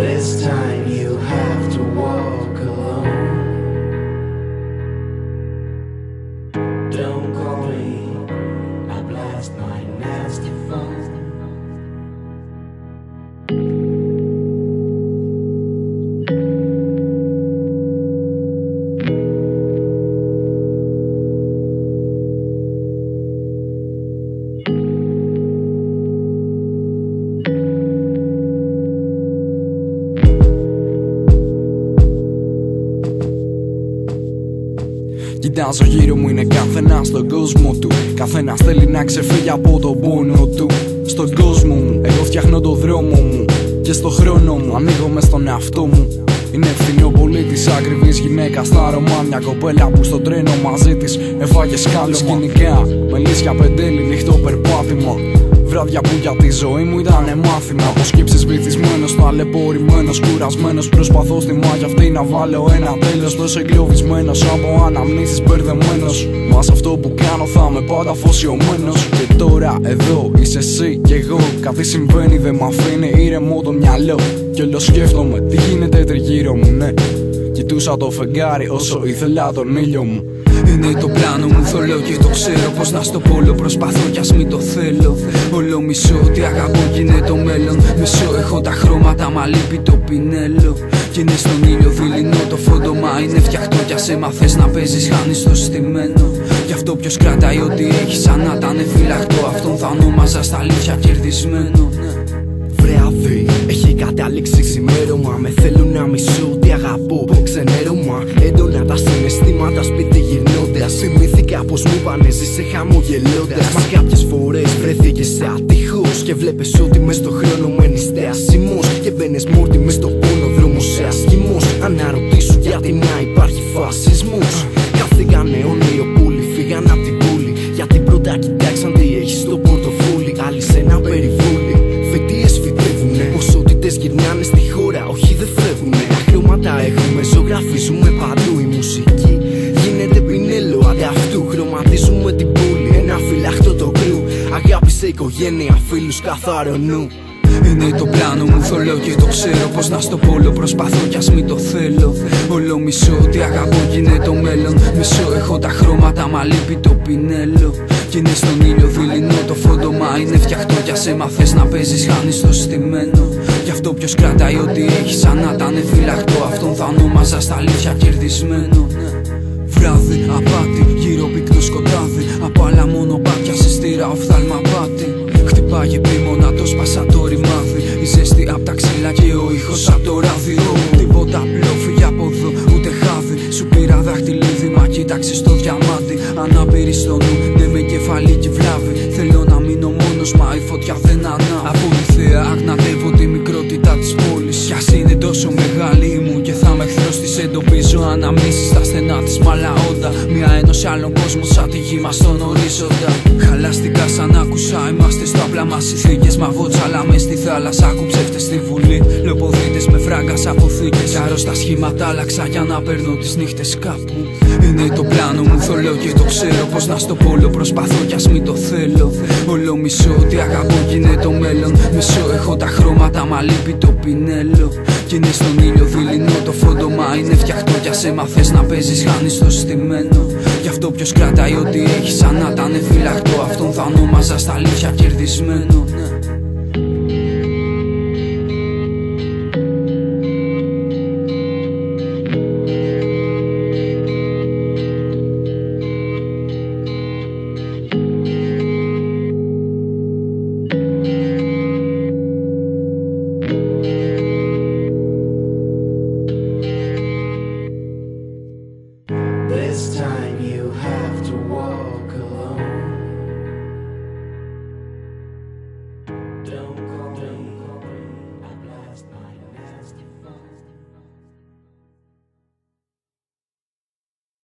This time you have to walk Κοιτάζω γύρω μου είναι καθένας στον κόσμο του. Καθένας θέλει να ξεφύγει από τον πόνο του. Στον κόσμο μου, εγώ φτιάχνω το δρόμο μου. Και στο χρόνο μου, ανοίγω με στον εαυτό μου. Είναι ευθυνό πολίτης, ακριβής γυναίκα στα Ρωμά. Μια κοπέλα που στο τρένο μαζί της έφαγε σκάλο σκηνικά. Με λύσια πεντέλη, νυχτό περπάτημα. Βράδια που για τη ζωή μου ήταν μάθημα. Από σκέψει βυθισμένος, ταλαιπωρημένος, κουρασμένος. Προσπαθώ στη μάγια αυτή να βάλω ένα τέλος. Τόσο εγκλωβισμένο από αναμνήσεις μπερδεμένος. Μα σε αυτό που κάνω θα είμαι πάντα αφοσιωμένος. Και τώρα εδώ είσαι εσύ και εγώ. Κάτι συμβαίνει, δεν μ' αφήνει ήρεμο το μυαλό. Και όλο σκέφτομαι τι γίνεται τριγύρω μου, ναι. Κοιτούσα το φεγγάρι όσο ήθελα τον ήλιο μου. Είναι το πλάνο μου θολό και το ξέρω πως να στο πόλο προσπαθώ κι ας μην το θέλω. Όλο μισό ότι αγαπώ κι είναι το μέλλον. Μισό έχω τα χρώματα μα λείπει το πινέλο. Και είναι στον ήλιο δειλινό το φόντομα είναι φτιαχτό κι ας έμαθες να παίζεις χάνεις το στημένο. Γι' αυτό ποιος κρατάει ό,τι έχεις σαν να ήταν φυλαχτό Αυτόν θα ονόμαζα στα αλήθεια κερδισμένο γυρνώντα Θυμήθηκα πως μου πάνε σε χαμογελώντας. Μα κάποιες φορές βρέθηκε σε ατυχώς Και βλέπεις ότι μες στο χρόνο μένεις θεασιμός Και μπαίνεις μόρτι μες στο πόνο δρόμο σε ασχημός Αναρωτήσου γιατί να υπάρχει φασισμός Καθήκανε όνειρο πουλί, φύγαν απ' την πουλή Γιατί πρώτα κοιτάξαν τι έχει στο πορτοφόλι Άλλοι σε ένα περιβόλι Φετίες φυτεύουνε Ποσότητες γυρνάνε στη χώρα, όχι δεν φεύγουνε. Χρώματα έχουμε, ζωγραφίζουμε παντού οικογένεια, φίλους καθαρό νου. Είναι το πλάνο μου θολό και το ξέρω. Πως να στο πόλο προσπαθώ κι ας μην το θέλω. Όλο μισό ότι αγαπώ κι είναι το μέλλον. Μισό έχω τα χρώματα μα λείπει το πινέλο. Κι είναι στον ήλιο δειλινό το φόντομα είναι φτιαχτό. Κι ας έμαθες να παίζεις χάνεις το στημένο. Γι' αυτό ποιος κρατάει ό,τι έχει σαν να ήταν φυλαχτό Αυτόν θα ονόμαζα στα αλήθεια κερδισμένο. Βράδυ, απάτη, γύρω απ' το ράδιο. Τίποτα απλό φύγε από εδώ ούτε χάδι. Σου πήρα δάχτυλίδι μα κοίταξε στο διαμάτι Ανάπηρη στο νου ναι με κεφαλή και βλάβη. Θέλω να μείνω μόνος μα η φωτιά δεν εντοπίζω Αναμνήσεις στα στενά της μαλαόντα Μια ένωση άλλων κόσμων σαν τη γη μας στον ορίζοντα. Χαλαστικά σαν άκουσα είμαστε στο απλά μας συνθήκες Μα βότσαλα μες στη θάλασσα άκου ψεύτες στη βουλή. Λοποδίτες με φράγκα από θήκες Άρρωστα σχήματα άλλαξα για να παίρνω τις νύχτες κάπου Είναι το πλάνο μου θολό και το ξέρω πως να στο πόλο προσπαθώ κι ας μην το θέλω. Όλο μισό ότι αγαπώ κι είναι το μέλλον. Μισό έχω τα χρώματα μα λείπει το πινέλο. Κι είναι στον ήλιο δειλινό το φόντομα είναι φτιαχτό κι ας έμαθες να παίζεις χάνεις το στημένο. Γι' αυτό ποιος κρατάει ό,τι έχει σαν να ήταν φυλαχτό Αυτόν θα ονόμαζα στα αλήθεια κερδισμένο